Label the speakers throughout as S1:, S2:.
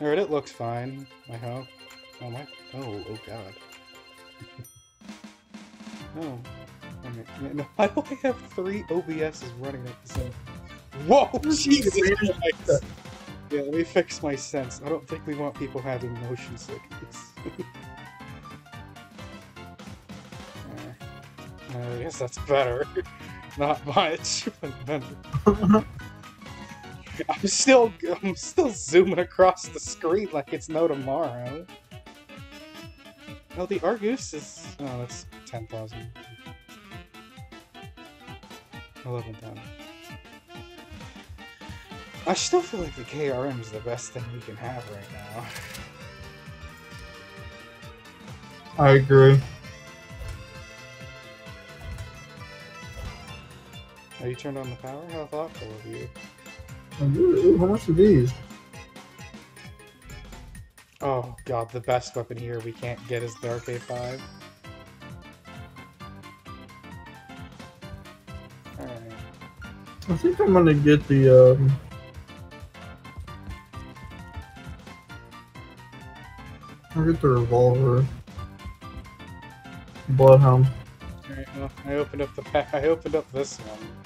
S1: Alright, it looks fine, I hope. Oh my... Oh, oh god. oh. Okay. No, why do I have three OBSs running at the same time. Whoa! Jesus! Yeah, let me fix my sense. I don't think we want people having motion sickness. uh, I guess that's better. Not much, but better. I'm still I'm still zooming across the screen like it's no tomorrow. Oh, the Argus is oh that's ten thousand. Eleven thousand. I still feel like the KRM is the best thing we can have right now.
S2: I agree.
S1: Are you turned on the power? How thoughtful of you.
S2: Ooh, how much are these?
S1: Oh god, the best weapon here we can't get is the RK5. Alright.
S2: I think I'm gonna get the um I'll get the revolver. Bloodhound.
S1: Alright, well, I opened up the pack. I opened up this one.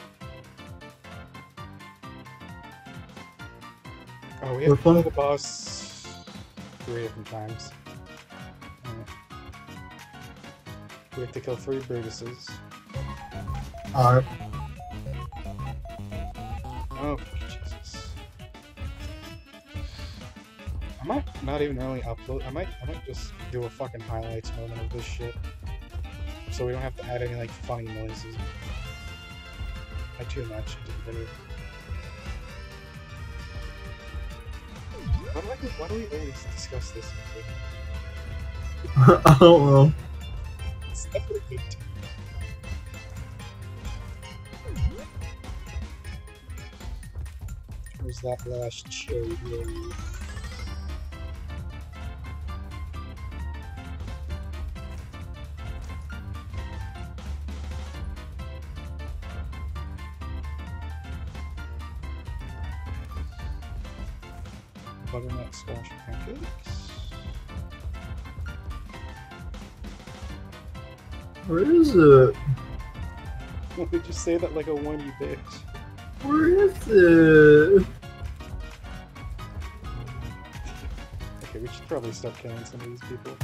S1: Oh, we have to the boss three different times. We have to kill three Brutuses.
S2: Alright.
S1: Oh, Jesus. I might not even really upload. I might, I might just do a fucking highlights moment of this shit, so we don't have to add any like funny noises. I too much into the video. Do, why do we always discuss this? the?
S2: I don't know.
S1: It's. Where's that last cherry
S2: Where is it?
S1: Did you say that like a whiny bitch?
S2: Where is it?
S1: Okay, we should probably stop killing some of these people.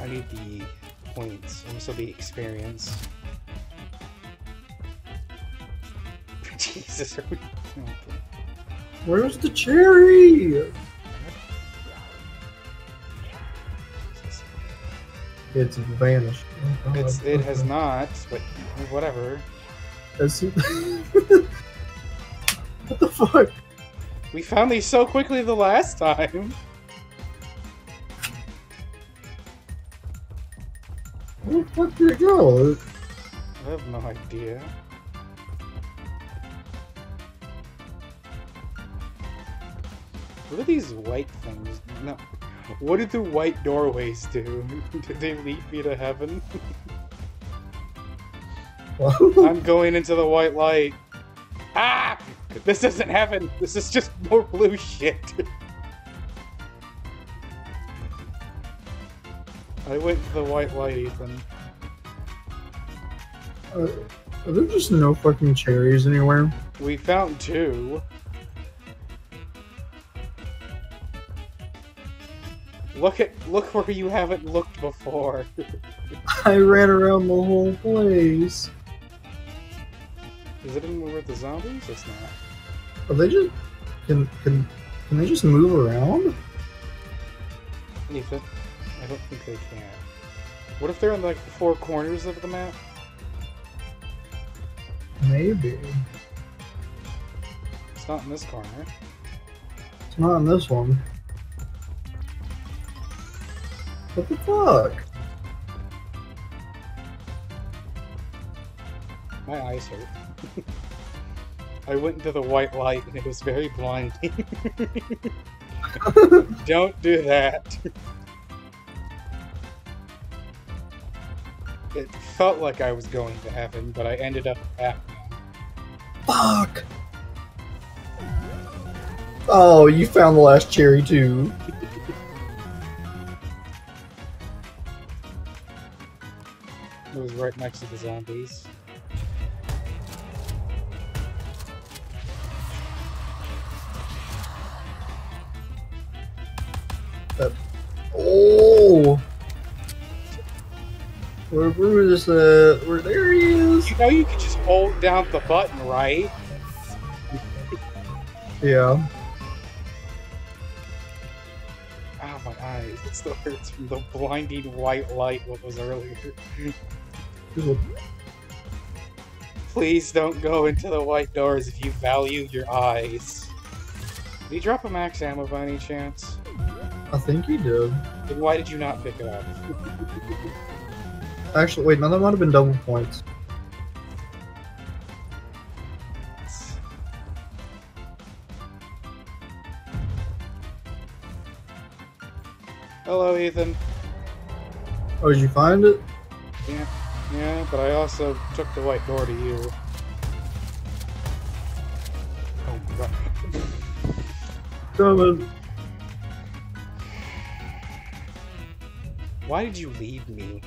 S1: I need the points, and also the experience. Jesus, are we... okay.
S2: Where's the cherry? It's vanished. Oh,
S1: It's, it has not, but whatever.
S2: It- what the fuck?
S1: We found these so quickly the last time.
S2: Where the fuck did it go?
S1: I have no idea. What are these white things? No. What did the white doorways do? Did they lead me to heaven? I'm going into the white light. Ah! This isn't heaven. This is just more blue shit. I went to the white light, Ethan.
S2: Uh, are there just no fucking cherries anywhere?
S1: We found two. Look at look where you haven't looked before.
S2: I ran around the whole place.
S1: Is it in where the zombies? It's not.
S2: Are they just can can can they just move around?
S1: Ethan, I don't think they can. What if they're in like the four corners of the map?
S2: Maybe.
S1: It's not in this corner.
S2: It's not in this one. What the fuck?
S1: My eyes hurt. I went into the white light and it was very blinding. Don't do that. It felt like I was going to heaven, but I ended up at
S2: Fuck! Oh, you found the last cherry too.
S1: Right next to the zombies.
S2: Uh, oh. Where Bruce is at? Uh, where there he is?
S1: You know you can just hold down the button, right?
S2: Yeah.
S1: Ow, my eyes. It still hurts from the blinding white light what was earlier. Please don't go into the white doors if you value your eyes. Did you drop a max ammo by any chance?
S2: I think he did.
S1: Then why did you not pick it up?
S2: Actually, wait, no, that might have been double points.
S1: Hello, Ethan.
S2: Oh, did you find it?
S1: Yeah, yeah, but I also took the white door to you. Oh my god.
S2: Coming.
S1: Why did you leave me?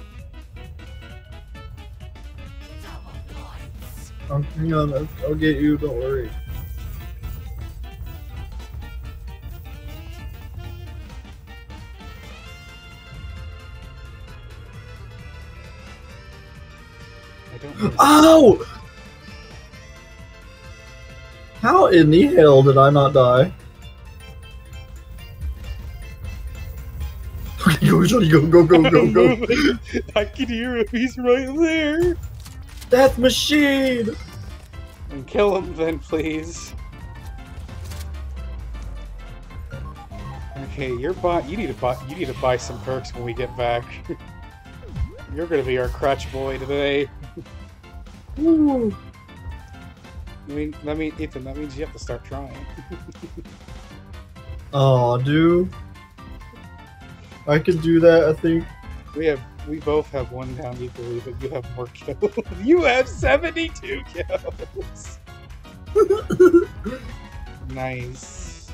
S2: Um, hang on, I'll, I'll get you. Don't worry.
S1: I don't. really-
S2: Ow! How in the hell did I not die? Go, Johnny, go, go, go, go, go.
S1: I can hear him. He's right there.
S2: Death machine!
S1: And kill him then, please. Okay, you're buy. You need to buy. You need to buy some perks when we get back. you're gonna be our crutch boy today.
S2: Ooh.
S1: I mean, that mean, Ethan. That means you have to start trying.
S2: Aw, dude. I can do that, I think.
S1: We have. We both have one down equally, but you have more kills. you have seventy-two kills. Nice.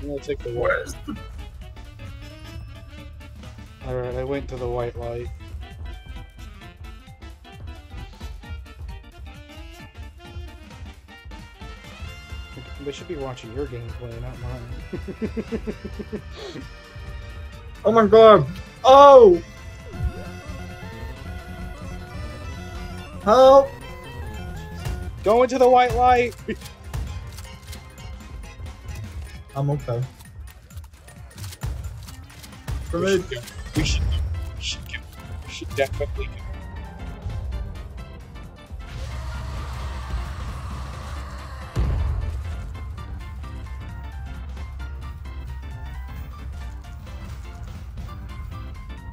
S1: I'm gonna take the white.
S2: The...
S1: Alright, I went to the white light. They should be watching your gameplay, not mine.
S2: Oh my god! Oh! Help!
S1: Go into the white light!
S2: I'm okay. For
S1: We
S2: me,
S1: should, we should, we should, we should definitely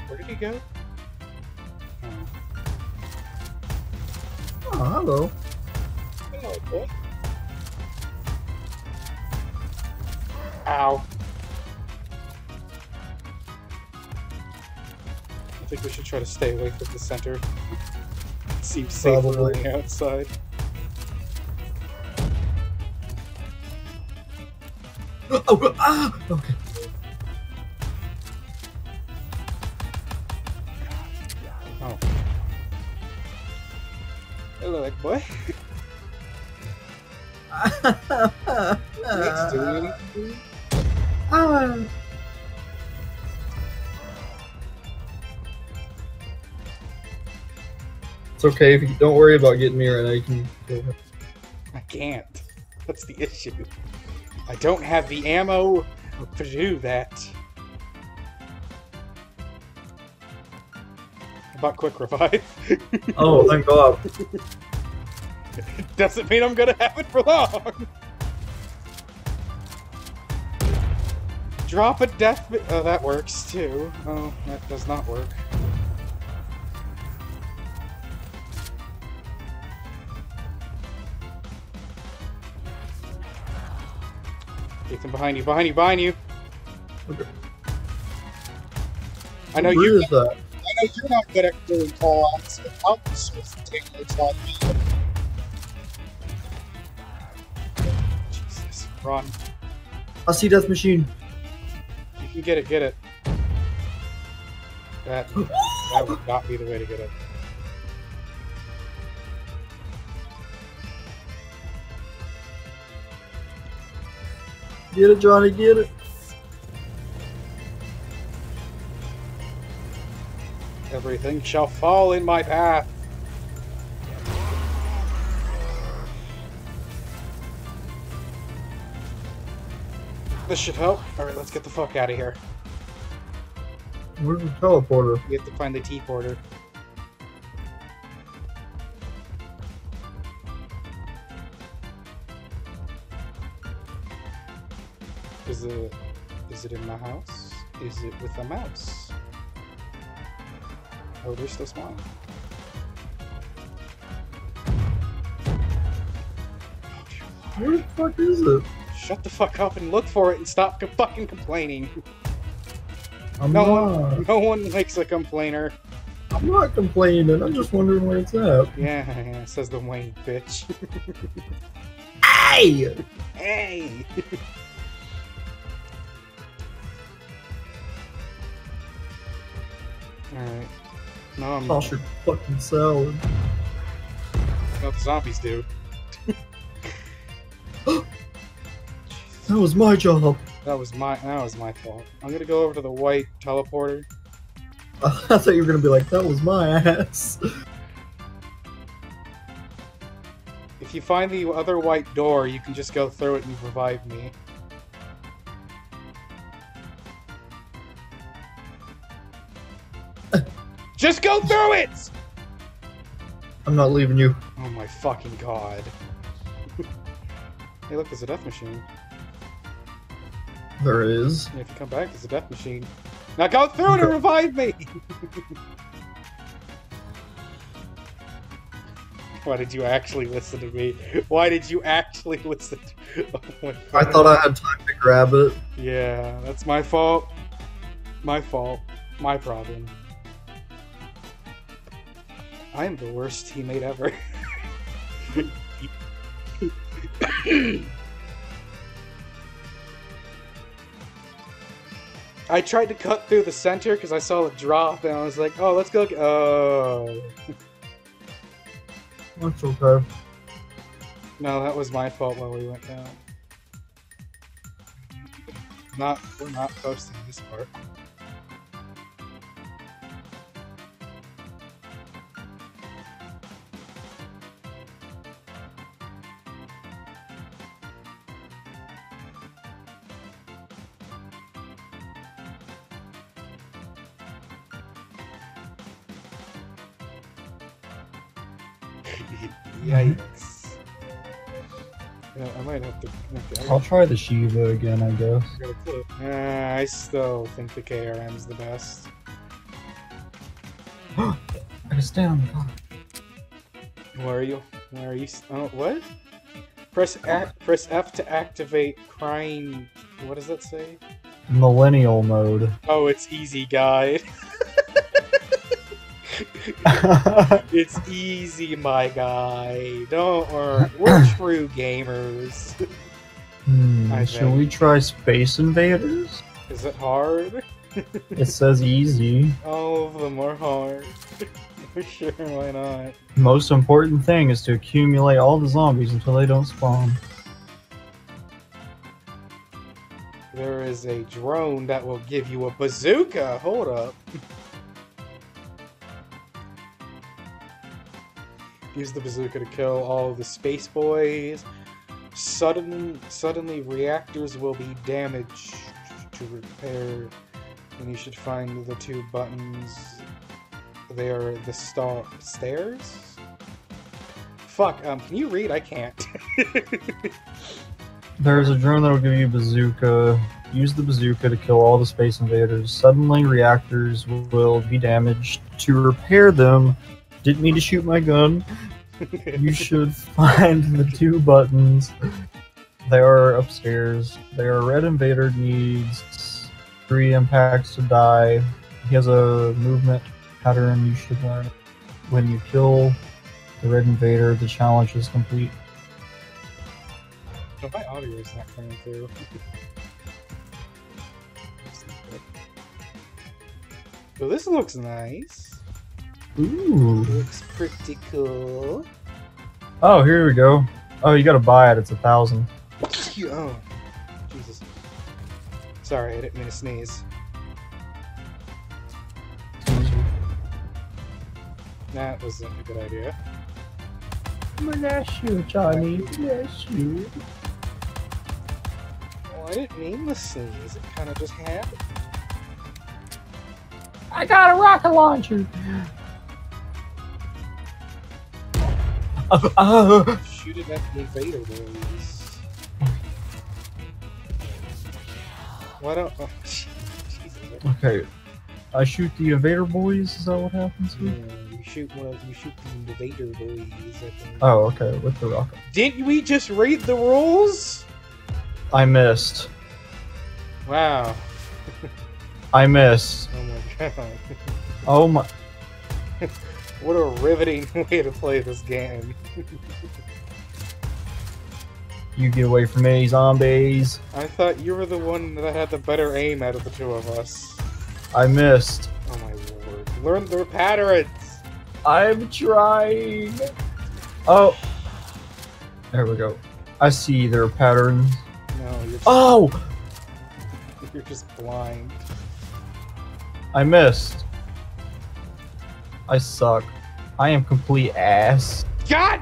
S1: Where did he go? Oh.
S2: hello.
S1: Hello, boy. Ow. I think we should try to stay away from the center. It seems safer
S2: Probably.
S1: on the outside.
S2: Oh, ah! Okay.
S1: Hello, boy. Next to anything?
S2: Ah. It's okay if you don't worry about getting me right now. You can kill her.
S1: I can't. That's the issue. I don't have the ammo to do that. About quick revive.
S2: Oh, thank God.
S1: Doesn't mean I'm gonna have it for long. Drop a death. Oh, that works too. Oh, that does not work. Ethan, behind you, behind you, behind you.
S2: Okay.
S1: I know
S2: Who
S1: you.
S2: is that?
S1: I know you're not good at doing call-outs, but I'll be sure to take notes on. Jesus. Run.
S2: I see Death Machine.
S1: You can get it, get it. That, that would not be the way to get it.
S2: Get it, Johnny, get it.
S1: Everything shall fall in my path. This should help. Alright, let's get the fuck out of here.
S2: Where's the teleporter?
S1: We have to find the T-porter. Is it is it in my house? Is it with a mouse? Oh, they're still. Oh,
S2: Where the fuck is it?
S1: Shut the fuck up and look for it and stop co- fucking complaining.
S2: I'm
S1: No
S2: not.
S1: one, no one likes a complainer.
S2: I'm not complaining. I'm just wondering where it's at.
S1: Yeah, yeah, says the Wayne bitch.
S2: Hey!
S1: hey! Alright. No, I'm
S2: Toss your fucking salad.
S1: what the zombies do.
S2: That was my job.
S1: That was my that was my fault. I'm gonna go over to the white teleporter.
S2: I thought you were gonna be like, that was my ass.
S1: If you find the other white door, you can just go through it and revive me. Just go through it!
S2: I'm not leaving you.
S1: Oh my fucking god. hey look, there's a death machine.
S2: There is.
S1: And if you come back, there's a death machine. Now go through it and revive me! Why did you actually listen to me? Why did you actually listen to oh my
S2: I thought I had time to grab it.
S1: Yeah, that's my fault. My fault. My problem. I am the worst teammate ever. I tried to cut through the center because I saw it drop and I was like, oh, let's go. Oh.
S2: That's okay.
S1: No, that was my fault while we went down. Not, we're not posting this part. Yikes. Yeah, I might have to. Okay, I
S2: I'll try the Sheiva again, I guess.
S1: got. Uh, I still think the KRM's the best.
S2: I can stay on the car.
S1: Where are you? Where are you? s- Oh, what? Press A- press F to activate crying. What does that say?
S2: Millennial mode.
S1: Oh, it's easy guide. It's easy, my guy. Don't worry. We're true gamers.
S2: hmm, we try Space Invaders?
S1: Is it hard?
S2: It says easy.
S1: All of them are hard. For sure, why not?
S2: Most important thing is to accumulate all the zombies until they don't spawn.
S1: There is a drone that will give you a bazooka. Hold up. Use the bazooka to kill all the space boys. Sudden, suddenly, reactors will be damaged to repair. And you should find the two buttons. They are the star stairs. Fuck. Um, can you read? I can't.
S2: There's a drone that'll give you bazooka. Use the bazooka to kill all the space invaders. Suddenly, reactors will be damaged. To repair them, didn't mean to shoot my gun. You should find the two buttons. They are upstairs. They are red invader needs three impacts to die. He has a movement pattern you should learn. When you kill the red invader, the challenge is complete.
S1: No, my audio is not coming through. well, this looks nice.
S2: Ooh.
S1: Looks pretty cool.
S2: Oh, here we go. Oh, you gotta buy it. It's a thousand.
S1: Oh, Jesus. Sorry, I didn't mean to sneeze. That wasn't a good idea.
S2: Bless you, Johnny. Bless you.
S1: Well, I didn't mean to sneeze. It kind of just happened.
S2: I got a rocket launcher. Uh, uh,
S1: Shoot it at the invader boys. Why don't? Oh,
S2: okay. I shoot the invader boys. Is that what happens
S1: Yeah,
S2: here?
S1: you shoot one. of- You shoot the invader boys.
S2: Oh, okay. With the rocket.
S1: Didn't we just read the rules?
S2: I missed.
S1: Wow.
S2: I missed.
S1: Oh my god.
S2: Oh my.
S1: What a riveting way to play this game.
S2: You get away from me, zombies.
S1: I thought you were the one that had the better aim out of the two of us.
S2: I missed.
S1: Oh my lord. Learn their patterns!
S2: I'm trying. Oh. There we go. I see their patterns.
S1: No, you're just,
S2: Oh!
S1: you're just blind.
S2: I missed. I suck. I am complete ass.
S1: God!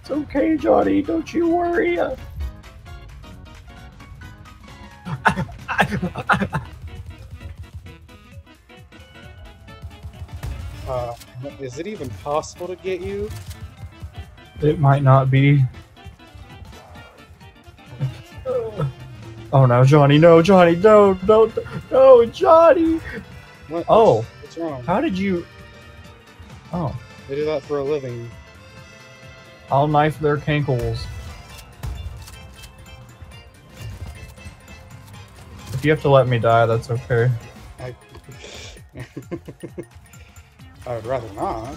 S2: It's okay, Johnny. Don't you worry.
S1: Uh, is it even possible to get you?
S2: It might not be. Oh no, Johnny! No, Johnny! No, no, no, Johnny!
S1: What?
S2: Oh.
S1: What's wrong?
S2: How did you? Oh,
S1: They do that for a living.
S2: I'll knife their cankles. If you have to let me die, that's okay.
S1: I. I would rather not,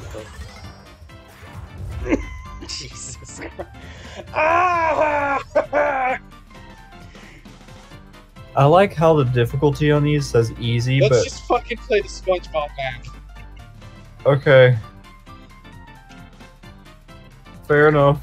S1: but. Jesus Christ. Ah!
S2: I like how the difficulty on these says easy,
S1: Let's
S2: but
S1: just fucking play the SpongeBob map.
S2: okay. Fair enough.